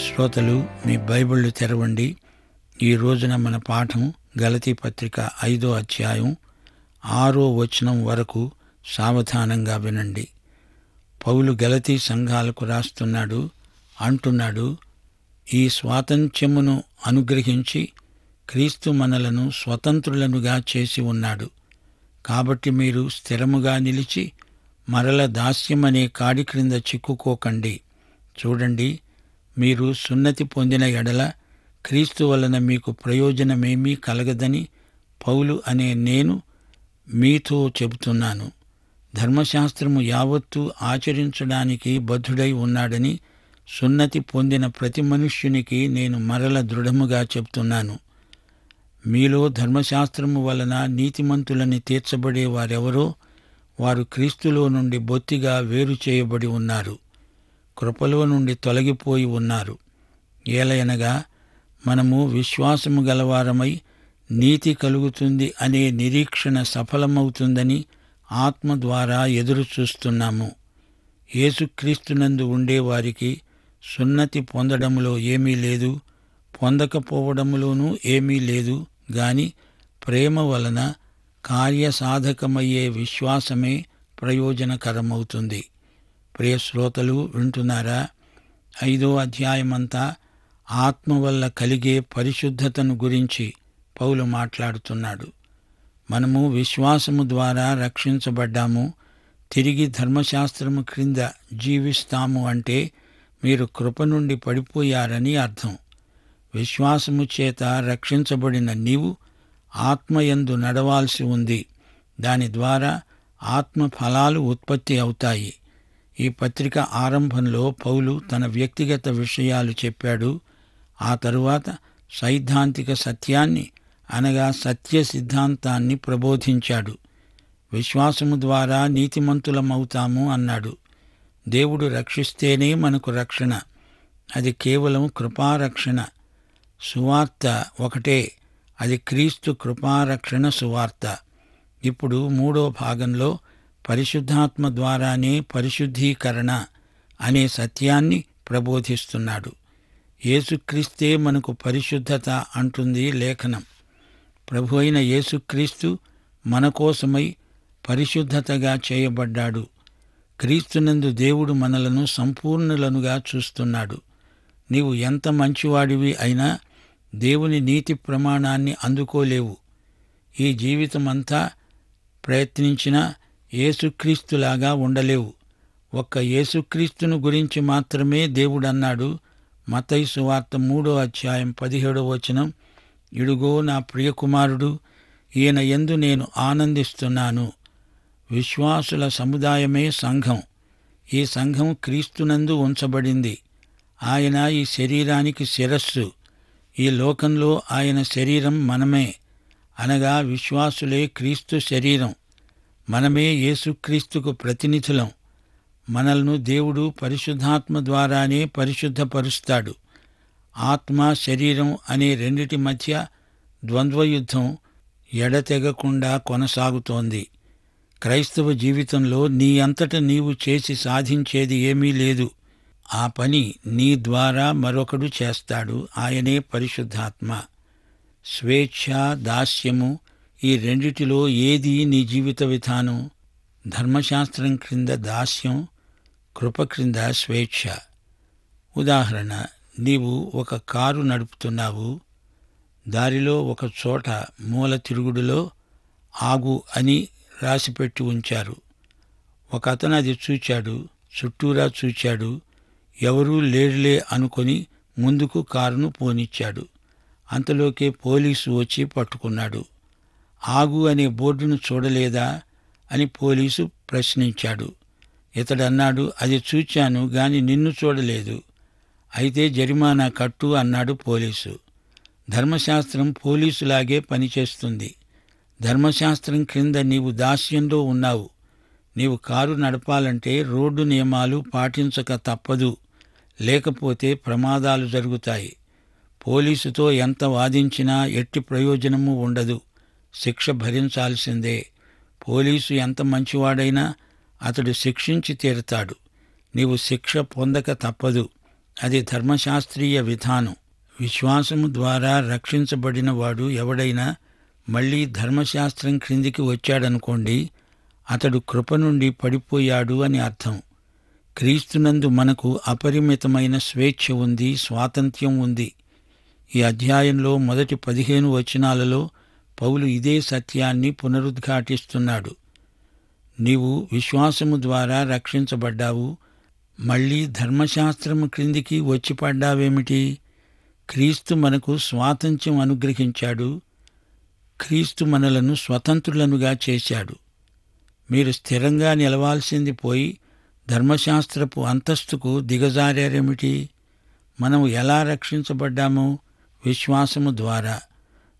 శ్రోతలు మీ బైబిళ్ళు తెరవండి. ఈ రోజున మన పాఠం గలతీ పత్రిక ఐదో అధ్యాయం ఆరో వచనం వరకు సావధానంగా వినండి. పౌలు గలతీ సంఘాలకు రాస్తున్నాడు అంటున్నాడు ఈ స్వాతంత్ర్యమును అనుగ్రహించి క్రీస్తు మనలను స్వతంత్రులనుగా చేసి ఉన్నాడు. కాబట్టి మీరు స్థిరముగా నిలిచి మరల దాస్యమనే కాడి క్రింద చిక్కుకోకండి. చూడండి మీరు సున్నతి పొందిన ఎడల క్రీస్తు వలన మీకు ప్రయోజనమేమీ కలగదని పౌలు అనే నేను మీతో చెబుతున్నాను. ధర్మశాస్త్రము యావత్తూ ఆచరించడానికి బద్ధుడై ఉన్నాడని సున్నతి పొందిన ప్రతి మనుష్యునికి నేను మరల దృఢముగా చెప్తున్నాను. మీలో ధర్మశాస్త్రము వలన నీతిమంతులని తీర్చబడే వారెవరో వారు క్రీస్తులో నుండి బొత్తిగా వేరు చేయబడి ఉన్నారు. కృపలో నుండి తొలగిపోయి ఉన్నారు. ఏలయనగా మనము విశ్వాసము గలవారమై నీతి కలుగుతుంది అనే నిరీక్షణ సఫలమవుతుందని ఆత్మ ద్వారా ఎదురు చూస్తున్నాము. యేసుక్రీస్తునందు ఉండేవారికి సున్నతి పొందడంలో ఏమీ లేదు పొందకపోవడంలోనూ ఏమీ లేదు గాని ప్రేమ వలన కార్యసాధకమయ్యే విశ్వాసమే ప్రయోజనకరమవుతుంది. ప్రియ శ్రోతలు వింటున్నారా? ఐదో అధ్యాయమంతా ఆత్మ వల్ల కలిగే పరిశుద్ధతను గురించి పౌలు మాట్లాడుతున్నాడు. మనము విశ్వాసము ద్వారా రక్షించబడ్డాము తిరిగి ధర్మశాస్త్రము క్రింద జీవిస్తాము అంటే మీరు కృప నుండి పడిపోయారని అర్థం. విశ్వాసము చేత రక్షించబడిన నీవు ఆత్మయందు నడవాల్సి ఉంది. దాని ద్వారా ఆత్మ ఫలాలు ఉత్పత్తి అవుతాయి. ఈ పత్రిక ఆరంభంలో పౌలు తన వ్యక్తిగత విషయాలు చెప్పాడు. ఆ తరువాత సైద్ధాంతిక సత్యాన్ని అనగా సత్య సిద్ధాంతాన్ని ప్రబోధించాడు. విశ్వాసము ద్వారా నీతిమంతులమవుతాము అన్నాడు. దేవుడు రక్షిస్తేనే మనకు రక్షణ. అది కేవలం కృపారక్షణ. సువార్త ఒకటే. అది క్రీస్తు కృపారక్షణ సువార్త. ఇప్పుడు మూడో భాగంలో పరిశుద్ధాత్మ ద్వారానే పరిశుద్ధీకరణ అనే సత్యాన్ని ప్రబోధిస్తున్నాడు. యేసుక్రీస్తే మనకు పరిశుద్ధత అంటుంది లేఖనం. ప్రభు అయిన యేసుక్రీస్తు మన కోసమై పరిశుద్ధతగా చేయబడ్డాడు. క్రీస్తునందు దేవుడు మనలను సంపూర్ణులనుగా చూస్తున్నాడు. నీవు ఎంత మంచివాడివి అయినా దేవుని నీతి ప్రమాణాన్ని అందుకోలేవు. ఈ జీవితమంతా ప్రయత్నించినా ఏసుక్రీస్తులాగా ఉండలేవు. ఒక్క యేసుక్రీస్తును గురించి మాత్రమే దేవుడన్నాడు. మతైసు వార్త మూడో అధ్యాయం పదిహేడో వచనం. ఇడుగో నా ప్రియకుమారుడు ఈయన ఎందు నేను ఆనందిస్తున్నాను. విశ్వాసుల సముదాయమే సంఘం. ఈ సంఘం క్రీస్తునందు ఉంచబడింది. ఆయన ఈ శరీరానికి శిరస్సు. ఈ లోకంలో ఆయన శరీరం మనమే. అనగా విశ్వాసులే క్రీస్తు శరీరం. మనమే యేసుక్రీస్తుకు ప్రతినిధులం. మనల్ని దేవుడు పరిశుద్ధాత్మ ద్వారానే పరిశుద్ధపరుస్తాడు. ఆత్మ శరీరం అనే రెండిటి మధ్య ద్వంద్వయుద్ధం ఎడతెగకుండా కొనసాగుతోంది. క్రైస్తవ జీవితంలో నీ అంతట నీవు చేసి సాధించేది ఏమీ లేదు. ఆ పని నీ ద్వారా మరొకడు చేస్తాడు. ఆయనే పరిశుద్ధాత్మ. స్వేచ్ఛ దాస్యము ఈ రెండిటిలో ఏది నీ జీవిత విధానం? ధర్మశాస్త్రం క్రింద దాస్యం కృప క్రింద స్వేచ్ఛ. ఉదాహరణ నీవు ఒక కారు నడుపుతున్నావు. దారిలో ఒక చోట మూల తిరుగుడులో ఆగు అని రాసిపెట్టి ఉంచారు. ఒక అతను అది చూచాడు చుట్టూరా చూచాడు ఎవరూ లేరులే అనుకొని ముందుకు కారును పోనిచ్చాడు. అంతలోకే పోలీసు వచ్చి పట్టుకున్నాడు. ఆగు అనే బోర్డును చూడలేదా అని పోలీసు ప్రశ్నించాడు. ఇతడన్నాడు అది చూచాను గాని నిన్ను చూడలేదు. అయితే జరిమానా కట్టు అన్నాడు పోలీసు. ధర్మశాస్త్రం పోలీసులాగే పనిచేస్తుంది. ధర్మశాస్త్రం క్రింద నీవు దాస్యంలో ఉన్నావు. నీవు కారు నడపాలంటే రోడ్డు నియమాలు పాటించక తప్పదు. లేకపోతే ప్రమాదాలు జరుగుతాయి. పోలీసుతో ఎంత వాదించినా ఎట్టి ప్రయోజనము ఉండదు. శిక్ష భరించాల్సిందే. పోలీసు ఎంత మంచివాడైనా అతడు శిక్షించి తీరుతాడు. నీవు శిక్ష పొందక తప్పదు. అది ధర్మశాస్త్రీయ విధానం. విశ్వాసము ద్వారా రక్షించబడిన వాడు ఎవడైనా మళ్ళీ ధర్మశాస్త్రం క్రిందికి వచ్చాడనుకోండి అతడు కృప నుండి పడిపోయాడు అని అర్థం. క్రీస్తునందు మనకు అపరిమితమైన స్వేచ్ఛ ఉంది స్వాతంత్ర్యం ఉంది. ఈ అధ్యాయంలో మొదటి పదిహేను వచనాలలో పౌలు ఇదే సత్యాన్ని పునరుద్ఘాటిస్తున్నాడు. నీవు విశ్వాసము ద్వారా రక్షించబడ్డావు. మళ్ళీ ధర్మశాస్త్రము క్రిందికి వచ్చి పడ్డావేమిటి? క్రీస్తు మనకు స్వాతంత్ర్యం అనుగ్రహించాడు. క్రీస్తు మనలను స్వతంత్రులనుగా చేశాడు. మీరు స్థిరంగా నిలవాల్సింది పోయి ధర్మశాస్త్రపు అంతస్తుకు దిగజారేమిటి మనం ఎలా రక్షించబడ్డామో? విశ్వాసము ద్వారా.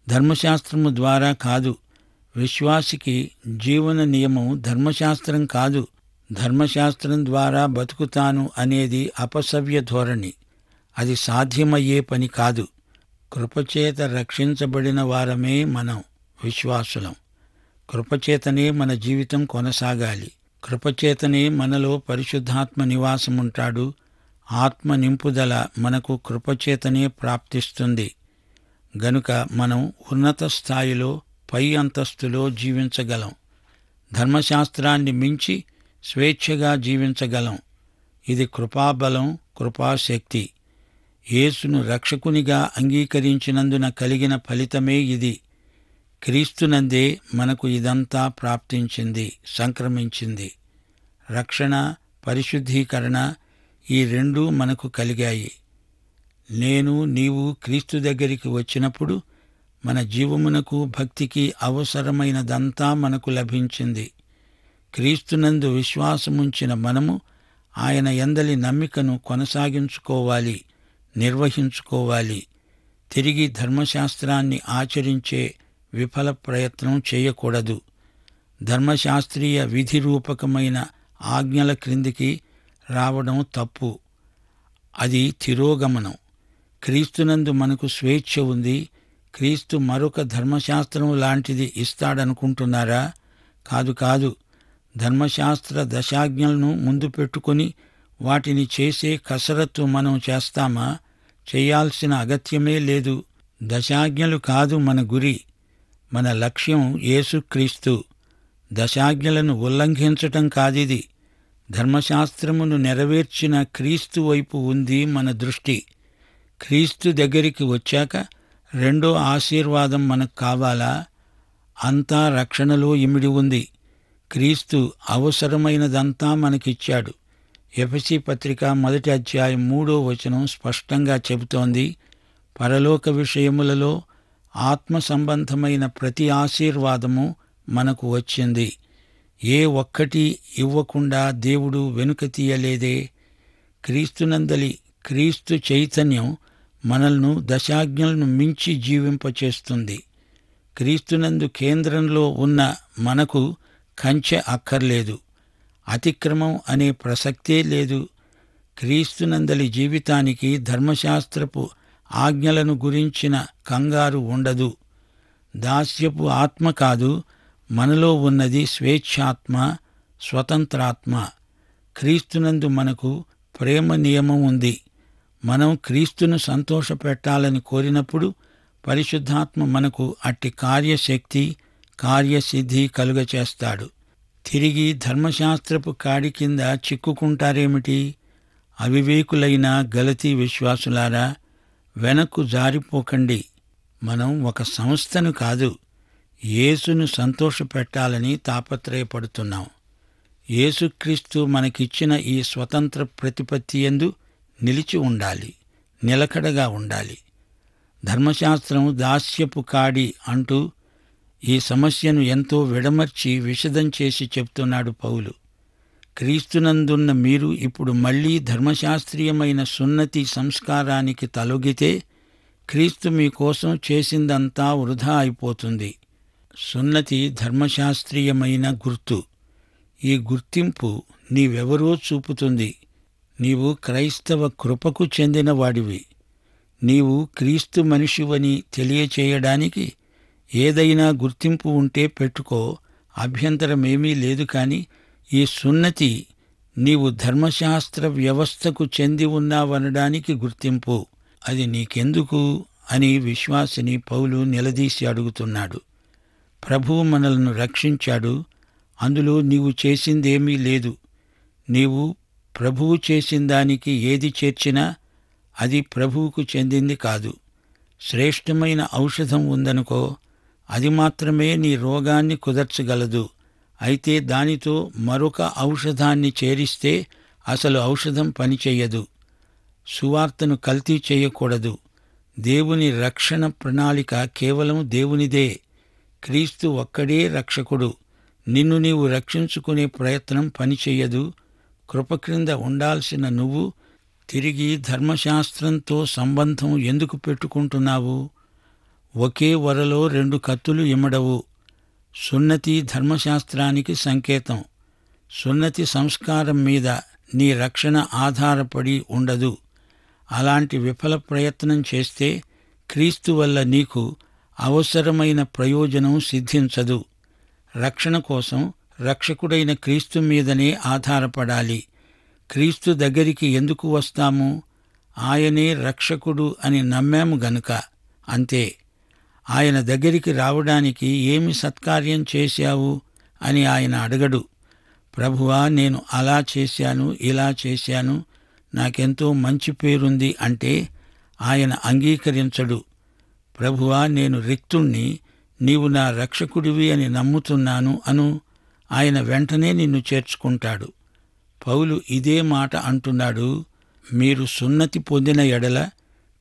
ధర్మశాస్త్రము ద్వారా కాదు. విశ్వాసికి జీవన నియమం ధర్మశాస్త్రం కాదు. ధర్మశాస్త్రం ద్వారా బతుకుతాను అనేది అపసవ్య ధోరణి. అది సాధ్యమయ్యే పని కాదు. కృపచేత రక్షించబడిన వారమే మనం విశ్వాసులం. కృపచేతనే మన జీవితం కొనసాగాలి. కృపచేతనే మనలో పరిశుద్ధాత్మ నివాసముంటాడు. ఆత్మ నింపుదల మనకు కృపచేతనే ప్రాప్తిస్తుంది. గనుక మనం ఉన్నత స్థాయిలో పై అంతస్తులో జీవించగలం. ధర్మశాస్త్రాన్ని మించి స్వేచ్ఛగా జీవించగలం. ఇది కృపాబలం కృపాశక్తి. యేసును రక్షకునిగా అంగీకరించినందున కలిగిన ఫలితమే ఇది. క్రీస్తునందే మనకు ఇదంతా ప్రాప్తించింది సంక్రమించింది. రక్షణ పరిశుద్ధీకరణ ఈ రెండూ మనకు కలిగాయి. నేను నీవు క్రీస్తు దగ్గరికి వచ్చినప్పుడు మన జీవమునకు భక్తికి అవసరమైనదంతా మనకు లభించింది. క్రీస్తునందు విశ్వాసముంచిన మనము ఆయన ఎందలి నమ్మికను కొనసాగించుకోవాలి నిర్వహించుకోవాలి. తిరిగి ధర్మశాస్త్రాన్ని ఆచరించే విఫల ప్రయత్నం చేయకూడదు. ధర్మశాస్త్రీయ విధి రూపకమైన ఆజ్ఞల క్రిందికి రావడం తప్పు. అది తిరోగమనం. క్రీస్తునందు మనకు స్వేచ్ఛ ఉంది. క్రీస్తు మరొక ధర్మశాస్త్రం లాంటిది ఇస్తాడనుకుంటున్నారా? కాదు కాదు. ధర్మశాస్త్ర దశాజ్ఞలను ముందు పెట్టుకొని వాటిని చేసే కసరత్తు మనం చేస్తామా? చేయాల్సిన అగత్యమే లేదు. దశాజ్ఞలు కాదు మన గురి. మన లక్ష్యం యేసుక్రీస్తు దశాజ్ఞలను ఉల్లంఘించటం కాదిది. ధర్మశాస్త్రమును నెరవేర్చిన క్రీస్తు వైపు ఉంది మన దృష్టి. క్రీస్తు దగ్గరికి వచ్చాక రెండో ఆశీర్వాదం మనకు కావాలా? అంతా రక్షణలో ఇమిడి ఉంది. క్రీస్తు అవసరమైనదంతా మనకిచ్చాడు. ఎఫసి పత్రిక మొదటి అధ్యాయం మూడో వచనం స్పష్టంగా చెబుతోంది. పరలోక విషయములలో ఆత్మ సంబంధమైన ప్రతి ఆశీర్వాదము మనకు వచ్చింది. ఏ ఒక్కటి ఇవ్వకుండా దేవుడు వెనుక తీయలేదే. క్రీస్తునందలి క్రీస్తు చైతన్యం మనల్ను దశాజ్ఞలను మించి జీవింపచేస్తుంది. క్రీస్తునందు కేంద్రంలో ఉన్న మనకు కంచె అక్కర్లేదు. అతిక్రమం అనే ప్రసక్తే లేదు. క్రీస్తునందలి జీవితానికి ధర్మశాస్త్రపు ఆజ్ఞలను గురించిన కంగారు ఉండదు. దాస్యపు ఆత్మ కాదు మనలో ఉన్నది స్వేచ్ఛాత్మ స్వతంత్రాత్మ. క్రీస్తునందు మనకు ప్రేమ నియమం ఉంది. మనం క్రీస్తును సంతోషపెట్టాలని కోరినప్పుడు పరిశుద్ధాత్మ మనకు అట్టి కార్యశక్తి కార్యసిద్ధి కలుగచేస్తాడు. తిరిగి ధర్మశాస్త్రపు కాడి కింద చిక్కుకుంటారేమిటి? అవివేకులైన గలతీ విశ్వాసులారా వెనక్కు జారిపోకండి. మనం ఒక సంస్థను కాదు యేసును సంతోషపెట్టాలని తాపత్రయపడుతున్నాం. యేసుక్రీస్తు మనకిచ్చిన ఈ స్వతంత్ర ప్రతిపత్తి ఎందు నిలిచి ఉండాలి నిలకడగా ఉండాలి. ధర్మశాస్త్రం దాస్యపు కాడి అంటూ ఈ సమస్యను ఎంతో విడమర్చి విషదం చేసి చెప్తున్నాడు పౌలు. క్రీస్తునందున్న మీరు ఇప్పుడు మళ్ళీ ధర్మశాస్త్రీయమైన సున్నతి సంస్కారానికి తలొగితే క్రీస్తు మీకోసం చేసిందంతా వృధా అయిపోతుంది. సున్నతి ధర్మశాస్త్రీయమైన గుర్తు. ఈ గుర్తింపు నీవెవరో చూపుతుంది. నీవు క్రైస్తవ కృపకు చెందిన వాడివి నీవు క్రీస్తు మనిషివని తెలియచేయడానికి ఏదైనా గుర్తింపు ఉంటే పెట్టుకో అభ్యంతరమేమీ లేదు కాని ఈ సున్నతి నీవు ధర్మశాస్త్ర వ్యవస్థకు చెంది ఉన్నావనడానికి గుర్తింపు. అది నీకెందుకు? అని విశ్వాసిని పౌలు నిలదీసి అడుగుతున్నాడు. ప్రభువు మనలను రక్షించాడు. అందులో నీవు చేసిందేమీ లేదు. నీవు ప్రభువు చేసిన దానికి ఏది చేర్చినా అది ప్రభువుకు చెందింది కాదు. శ్రేష్టమైన ఔషధం ఉందనుకో అది మాత్రమే నీ రోగాన్ని కుదర్చగలదు. అయితే దానితో మరొక ఔషధాన్ని చేరిస్తే అసలు ఔషధం పనిచేయదు. సువార్తను కల్తీ చేయకూడదు. దేవుని రక్షణ ప్రణాళిక కేవలం దేవునిదే. క్రీస్తు ఒక్కడే రక్షకుడు. నిన్ను నీవు రక్షించుకునే ప్రయత్నం పనిచేయదు. కృప క్రింద ఉండాల్సిన నువ్వు తిరిగి ధర్మశాస్త్రంతో సంబంధం ఎందుకు పెట్టుకుంటున్నావు? ఒకే వరలో రెండు కత్తులు ఇమ్మడవు. సున్నతి ధర్మశాస్త్రానికి సంకేతం. సున్నతి సంస్కారం మీద నీ రక్షణ ఆధారపడి ఉండదు. అలాంటి విఫల ప్రయత్నం చేస్తే క్రీస్తు వల్ల నీకు అవసరమైన ప్రయోజనం సిద్ధించదు. రక్షణ కోసం రక్షకుడైన క్రీస్తు మీదనే ఆధారపడాలి. క్రీస్తు దగ్గరికి ఎందుకు వస్తాము? ఆయనే రక్షకుడు అని నమ్మాము గనుక. అంతే. ఆయన దగ్గరికి రావడానికి ఏమి సత్కార్యం చేశావు? అని ఆయన అడగడు. ప్రభువా నేను అలా చేశాను ఇలా చేశాను. నాకెంతో మంచి పేరుంది అంటే ఆయన అంగీకరించడు. ప్రభువా నేను రిక్తుణ్ణి నీవు నా రక్షకుడివి అని నమ్ముతున్నాను అను ఆయన వెంటనే నిన్ను చేర్చుకుంటాడు. పౌలు ఇదే మాట అంటున్నాడు మీరు సున్నతి పొందిన ఎడల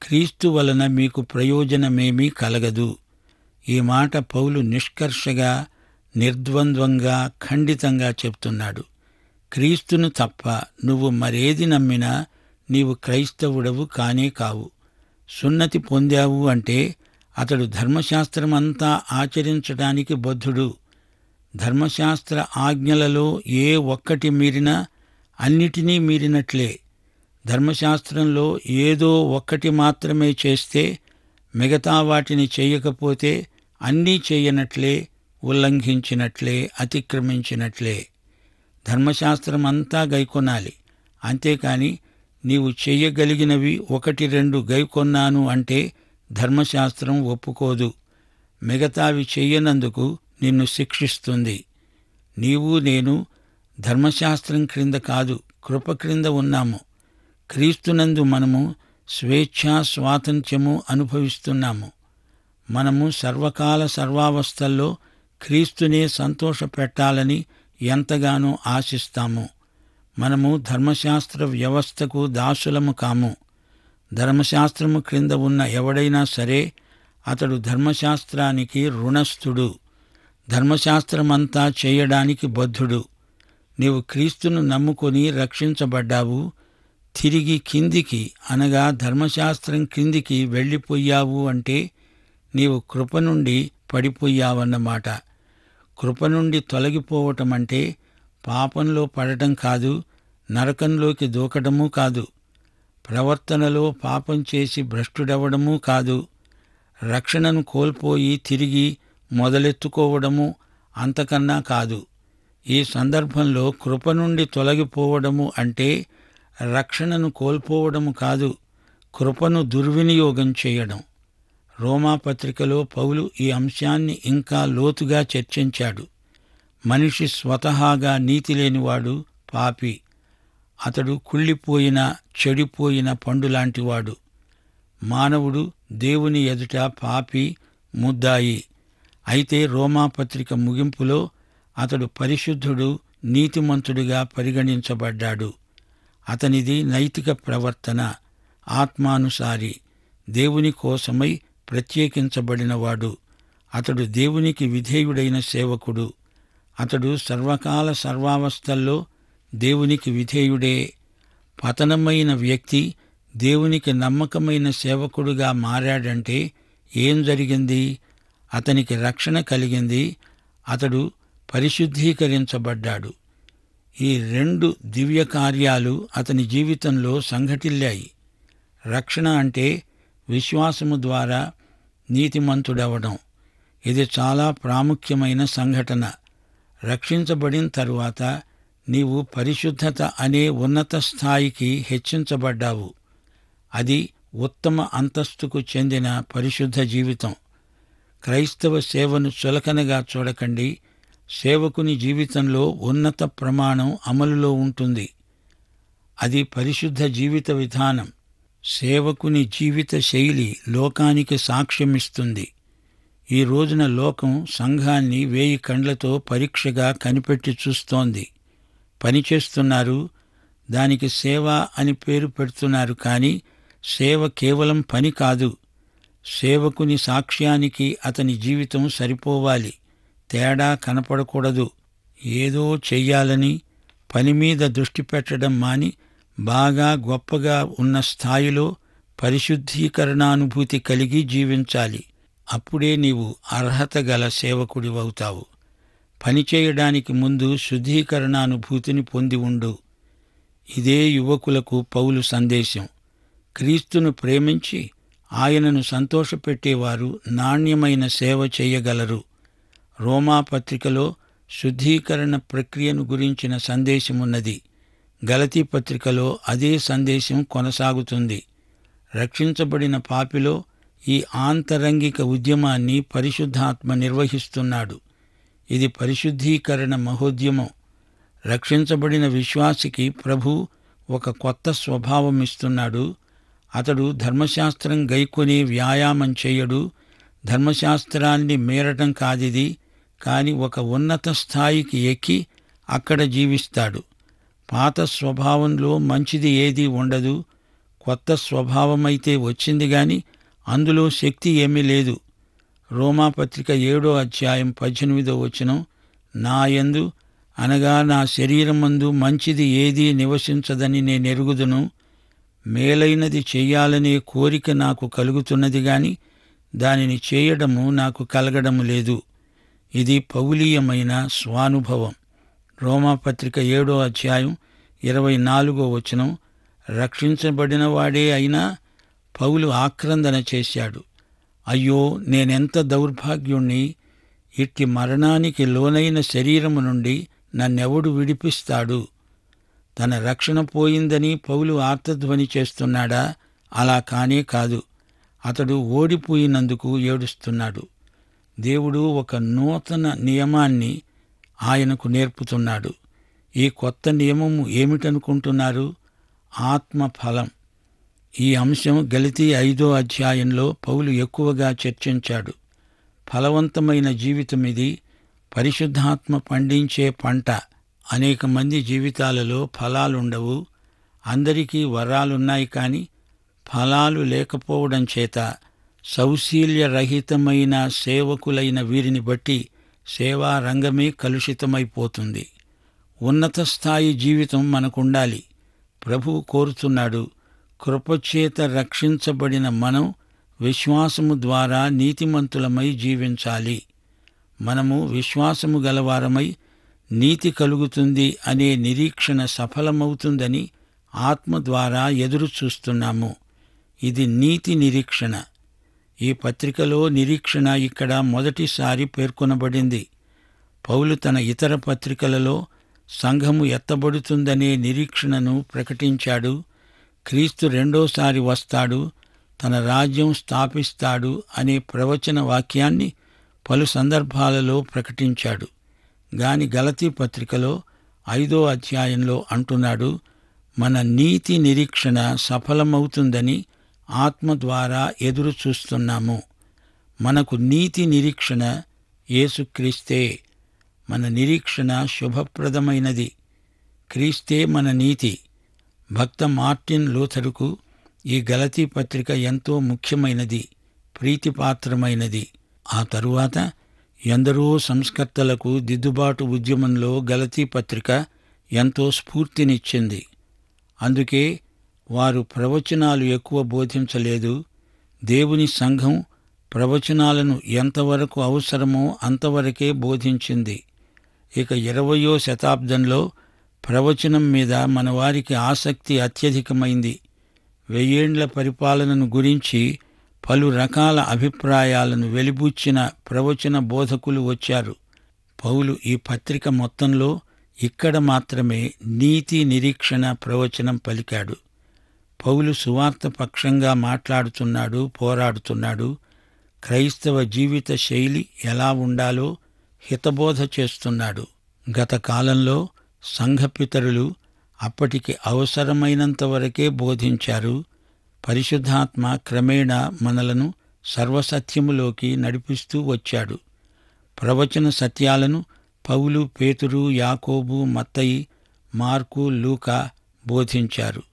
క్రీస్తు వలన మీకు ప్రయోజనమేమీ కలగదు. ఈ మాట పౌలు నిష్కర్షగా నిర్ద్వంద్వంగా ఖండితంగా చెప్తున్నాడు. క్రీస్తును తప్ప నువ్వు మరేది నమ్మినా నీవు క్రైస్తవుడవు కానే కావు. సున్నతి పొందావు అంటే అతడు ధర్మశాస్త్రమంతా ఆచరించడానికి బద్ధుడు. ధర్మశాస్త్ర ఆజ్ఞలలో ఏ ఒక్కటి మీరినా అన్నిటినీ మీరినట్లే. ధర్మశాస్త్రంలో ఏదో ఒక్కటి మాత్రమే చేస్తే మిగతా వాటిని చేయకపోతే అన్నీ చేయనట్లే ఉల్లంఘించినట్లే అతిక్రమించినట్లే. ధర్మశాస్త్రం అంతా గైకొనాలి. అంతేకాని నీవు చెయ్యగలిగినవి ఒకటి రెండు గైకొన్నాను అంటే ధర్మశాస్త్రం ఒప్పుకోదు. మిగతావి చెయ్యనందుకు నిన్ను శిక్షిస్తుంది. నీవు నేను ధర్మశాస్త్రం క్రింద కాదు కృప క్రింద ఉన్నాము. క్రీస్తునందు మనము స్వేచ్ఛా స్వాతంత్ర్యము అనుభవిస్తున్నాము. మనము సర్వకాల సర్వావస్థల్లో క్రీస్తునే సంతోషపెట్టాలని ఎంతగానో ఆశిస్తాము. మనము ధర్మశాస్త్ర వ్యవస్థకు దాసులము కాము. ధర్మశాస్త్రము క్రింద ఉన్న ఎవడైనా సరే అతడు ధర్మశాస్త్రానికి రుణస్థుడు. ధర్మశాస్త్రమంతా చేయడానికి బద్ధుడు. నీవు క్రీస్తును నమ్ముకొని రక్షించబడ్డావు. తిరిగి కిందికి అనగా ధర్మశాస్త్రం కిందికి వెళ్ళిపోయావు అంటే నీవు కృప నుండి పడిపోయావన్నమాట. కృప నుండి తొలగిపోవటం అంటే పాపంలో పడటం కాదు నరకంలోకి దూకడమూ కాదు ప్రవర్తనలో పాపం చేసి భ్రష్టుడవడమూ కాదు. రక్షణను కోల్పోయి తిరిగి మొదలెత్తుకోవడము అంతకన్నా కాదు. ఈ సందర్భంలో కృప నుండి తొలగిపోవడము అంటే రక్షణను కోల్పోవడము కాదు కృపను దుర్వినియోగం చేయడం. రోమాపత్రికలో పౌలు ఈ అంశాన్ని ఇంకా లోతుగా చర్చించాడు. మనిషి స్వతహాగా నీతి లేనివాడు పాపి. అతడు కుళ్ళిపోయిన చెడిపోయిన పండులాంటివాడు. మానవుడు దేవుని ఎదుట పాపి ముద్దాయి. అయితే రోమాపత్రిక ముగింపులో అతడు పరిశుద్ధుడు నీతిమంతుడిగా పరిగణించబడ్డాడు. అతనిది నైతిక ప్రవర్తన ఆత్మానుసారి దేవుని కోసమై ప్రత్యేకించబడినవాడు. అతడు దేవునికి విధేయుడైన సేవకుడు. అతడు సర్వకాల సర్వావస్థల్లో దేవునికి విధేయుడే. పతనమైన వ్యక్తి దేవునికి నమ్మకమైన సేవకుడుగా మారాడంటే ఏం జరిగింది? అతనికి రక్షణ కలిగింది. అతడు పరిశుద్ధీకరించబడ్డాడు. ఈ రెండు దివ్య కార్యాలు అతని జీవితంలో సంఘటిల్లాయి. రక్షణ అంటే విశ్వాసము ద్వారా నీతిమంతుడవడం. ఇది చాలా ప్రాముఖ్యమైన సంఘటన. రక్షించబడిన తరువాత నీవు పరిశుద్ధత అనే ఉన్నత స్థాయికి హెచ్చించబడ్డావు. అది ఉత్తమ అంతస్తుకు చెందిన పరిశుద్ధ జీవితం. క్రైస్తవ సేవను చులకనగా చూడకండి. సేవకుని జీవితంలో ఉన్నత ప్రమాణం అమలులో ఉంటుంది. అది పరిశుద్ధ జీవిత విధానం. సేవకుని జీవిత శైలి లోకానికి సాక్ష్యమిస్తుంది. ఈ రోజున లోకం సంఘాన్ని వేయి కండ్లతో పరీక్షగా కనిపెట్టి చూస్తోంది. పనిచేస్తున్నారు దానికి సేవ అని పేరు పెడుతున్నారు కానీ సేవ కేవలం పని కాదు. సేవకుని సాక్ష్యానికి అతని జీవితం సరిపోవాలి. తేడా కనపడకూడదు. ఏదో చెయ్యాలని పనిమీద దృష్టి పెట్టడం మాని బాగా గొప్పగా ఉన్న స్థాయిలో పరిశుద్ధీకరణానుభూతి కలిగి జీవించాలి. అప్పుడే నీవు అర్హత గల సేవకుడివవుతావు పనిచేయడానికి ముందు శుద్ధీకరణానుభూతిని పొంది ఉండు. ఇదే యువకులకు పౌలు సందేశం. క్రీస్తును ప్రేమించి ఆయనను సంతోషపెట్టేవారు నాణ్యమైన సేవ చేయగలరు. రోమా పత్రికలో శుద్ధీకరణ ప్రక్రియను గురించిన సందేశమున్నది. గలతీ పత్రికలో అదే సందేశం కొనసాగుతుంది. రక్షించబడిన పాపిలో ఈ ఆంతరంగిక ఉద్యమాన్ని పరిశుద్ధాత్మ నిర్వహిస్తున్నాడు. ఇది పరిశుద్ధీకరణ మహోద్యమం. రక్షించబడిన విశ్వాసికి ప్రభు ఒక కొత్త స్వభావం ఇస్తున్నాడు అతడు ధర్మశాస్త్రం గైకొని వ్యాయామం చేయడు. ధర్మశాస్త్రాన్ని మేరటం కాదిది కాని ఒక ఉన్నత స్థాయికి ఎక్కి అక్కడ జీవిస్తాడు. పాత స్వభావంలో మంచిది ఏదీ ఉండదు. కొత్త స్వభావమైతే వచ్చింది గాని అందులో శక్తి ఏమీ లేదు. రోమాపత్రిక ఏడో అధ్యాయం పద్దెనిమిదో వచనం నాయందు అనగా నా శరీరమందు మంచిది ఏదీ నివసించదని నేనెరుగుదును. మేలైనది చెయ్యాలనే కోరిక నాకు కలుగుతున్నది గాని దానిని చేయడము నాకు కలగడము లేదు. ఇది పౌలీయమైన స్వానుభవం. రోమాపత్రిక ఏడో అధ్యాయం ఇరవై నాలుగో వచనం. రక్షించబడినవాడే అయినా పౌలు ఆక్రందన చేశాడు. అయ్యో నేనెంత దౌర్భాగ్యుణ్ణి? ఇట్టి మరణానికి లోనైన శరీరము నుండి నన్నెవడు విడిపిస్తాడు? తన రక్షణ పోయిందని పౌలు ఆర్తధ్వని చేస్తున్నాడా? అలా కానే కాదు. అతడు ఓడిపోయినందుకు ఏడుస్తున్నాడు. దేవుడు ఒక నూతన నియమాన్ని ఆయనకు నేర్పుతున్నాడు. ఈ కొత్త నియమము ఏమిటనుకుంటున్నారు? ఆత్మ ఫలం. ఈ అంశం గలితీ ఐదో అధ్యాయంలో పౌలు ఎక్కువగా చర్చించాడు. ఫలవంతమైన జీవితం ఇది పరిశుద్ధాత్మ పండించే పంట. అనేక మంది జీవితాలలో ఫలాలుండవు. అందరికీ వరాలున్నాయి కానీ ఫలాలు లేకపోవడం చేత సౌశీల్యరహితమైన సేవకులైన వీరిని బట్టి సేవా రంగమే కలుషితమైపోతుంది. ఉన్నత స్థాయి జీవితం మనకుండాలి. ప్రభువు కోరుతున్నాడు కృపచేత రక్షించబడిన మనం విశ్వాసము ద్వారా నీతిమంతులమై జీవించాలి. మనము విశ్వాసము గలవారమై నీతి కలుగుతుంది అనే నిరీక్షణ సఫలమవుతుందని ఆత్మ ద్వారా ఎదురు చూస్తున్నాము. ఇది నీతి నిరీక్షణ. ఈ పత్రికలో నిరీక్షణ ఇక్కడ మొదటిసారి పేర్కొనబడింది. పౌలు తన ఇతర పత్రికలలో సంఘము ఎత్తబడుతుందనే నిరీక్షణను ప్రకటించాడు. క్రీస్తు రెండోసారి వస్తాడు తన రాజ్యం స్థాపిస్తాడు అనే ప్రవచన వాక్యాన్ని పలు సందర్భాలలో ప్రకటించాడు. గాని గలతీ పత్రికలో ఐదో అధ్యాయంలో అంటున్నాడు మన నీతి నిరీక్షణ సఫలమవుతుందని ఆత్మ ద్వారా ఎదురు చూస్తున్నాము. మనకు నీతి నిరీక్షణ యేసుక్రీస్తే మన నిరీక్షణ శుభప్రదమైనది. క్రీస్తే మన నీతి. భక్త మార్టిన్ లూథరుకు ఈ గలతీ పత్రిక ఎంతో ముఖ్యమైనది ప్రీతిపాత్రమైనది. ఆ తరువాత ఎందరో సంస్కర్తలకు దిద్దుబాటు ఉద్యమంలో గలతీ పత్రిక ఎంతో స్ఫూర్తినిచ్చింది. అందుకే వారు ప్రవచనాలు ఎక్కువ బోధించలేదు. దేవుని సంఘం ప్రవచనాలను ఎంతవరకు అవసరమో అంతవరకే బోధించింది. ఇక ఇరవయో శతాబ్దంలో ప్రవచనం మీద మనవారికి ఆసక్తి అత్యధికమైంది. వెయ్యేండ్ల పరిపాలనను గురించి పలు రకాల అభిప్రాయాలను వెలిబుచ్చిన ప్రవచన బోధకులు వచ్చారు. పౌలు ఈ పత్రిక మొత్తంలో ఇక్కడ మాత్రమే నీతి నిరీక్షణ ప్రవచనం పలికాడు. పౌలు సువార్త పక్షంగా మాట్లాడుతున్నాడు పోరాడుతున్నాడు. క్రైస్తవ జీవిత శైలి ఎలా ఉండాలో హితబోధ చేస్తున్నాడు. గత కాలంలో సంఘపితరులు అప్పటికి అవసరమైనంతవరకే బోధించారు. పరిశుద్ధాత్మ క్రమేణా మనలను సర్వసత్యములోకి నడిపిస్తూ వచ్చాడు. ప్రవచన సత్యాలను పౌలు పేతురు యాకోబు మత్తయి మార్కు లూకా బోధించారు.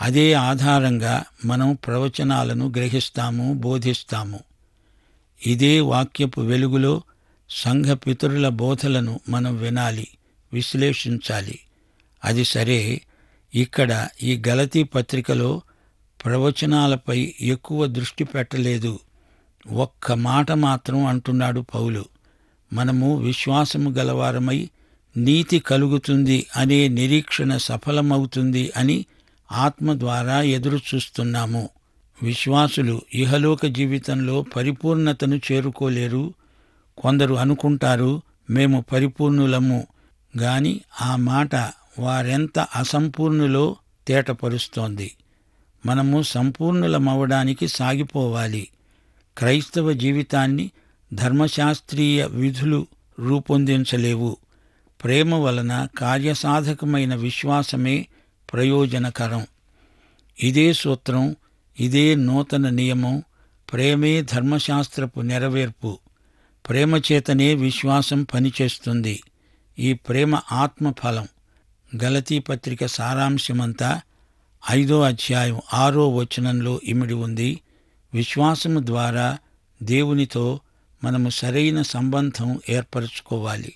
అదే ఆధారంగా మనం ప్రవచనాలను గ్రహిస్తాము బోధిస్తాము. ఇదే వాక్యపు వెలుగులో సంఘ పితరుల బోధలను మనం వినాలి విశ్లేషించాలి. అది సరే ఇక్కడ ఈ గలతీ పత్రికలో ప్రవచనాలపై ఎక్కువ దృష్టి పెట్టలేదు. ఒక్క మాట మాత్రం అంటున్నాడు పౌలు. మనము విశ్వాసము గలవారమై నీతి కలుగుతుంది అనే నిరీక్షణ సఫలమవుతుంది అని ఆత్మ ద్వారా ఎదురు చూస్తున్నాము. విశ్వాసులు ఇహలోక జీవితంలో పరిపూర్ణతను చేరుకోలేరు. కొందరు అనుకుంటారు మేము పరిపూర్ణులము. గాని ఆ మాట వారెంత అసంపూర్ణులో తేటపరుస్తోంది. మనము సంపూర్ణులమవడానికి సాగిపోవాలి. క్రైస్తవ జీవితాన్ని ధర్మశాస్త్రీయ విధులు రూపొందించలేవు. ప్రేమ వలన కార్యసాధకమైన విశ్వాసమే ప్రయోజనకరం. ఇదే సూత్రం ఇదే నూతన నియమం ప్రేమే ధర్మశాస్త్రపు నెరవేర్పు. ప్రేమ చేతనే విశ్వాసం పనిచేస్తుంది. ఈ ప్రేమ ఆత్మఫలం. గలతీ పత్రిక సారాంశమంతా ఐదో అధ్యాయం ఆరో వచనంలో ఇమిడి ఉంది. విశ్వాసము ద్వారా దేవునితో మనము సరైన సంబంధం ఏర్పరచుకోవాలి.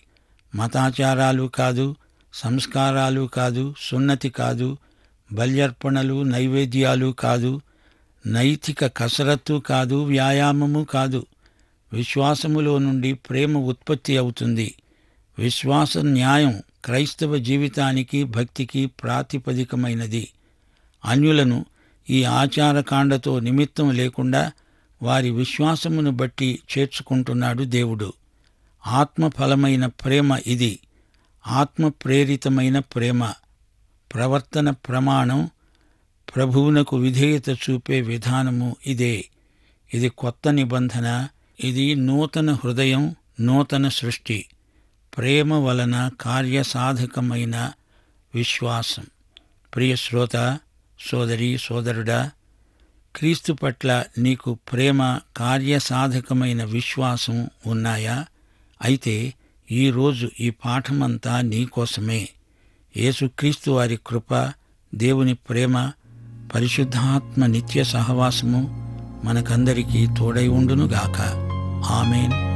మతాచారాలు కాదు సంస్కారాలు కాదు సున్నతి కాదు బల్యర్పణలు నైవేద్యాలు కాదు నైతిక కసరత్తు కాదు వ్యాయామము కాదు. విశ్వాసములో నుండి ప్రేమ ఉత్పత్తి అవుతుంది. విశ్వాస న్యాయం క్రైస్తవ జీవితానికి భక్తికి ప్రాతిపదికమైనది. అన్యులను ఈ ఆచారకాండతో నిమిత్తం లేకుండా వారి విశ్వాసమును బట్టి చేర్చుకుంటున్నాడు దేవుడు. ఆత్మఫలమైన ప్రేమ ఇది. ఆత్మ ప్రేరితమైన ప్రేమ. ప్రవర్తన ప్రమాణం ప్రభువునకు విధేయత చూపే విధానము ఇదే. ఇది కొత్త నిబంధన. ఇది నూతన హృదయం నూతన సృష్టి. ప్రేమ వలన కార్యసాధకమైన విశ్వాసం. ప్రియ శ్రోత సోదరి సోదరుడా క్రీస్తు పట్ల నీకు ప్రేమ కార్యసాధకమైన విశ్వాసం ఉన్నాయా? అయితే ఈరోజు ఈ పాఠమంతా నీకోసమే యేసుక్రీస్తు వారి కృప దేవుని ప్రేమ పరిశుద్ధాత్మ నిత్య సహవాసము మనకందరికీ తోడై ఉండునుగాక. ఆమెన్.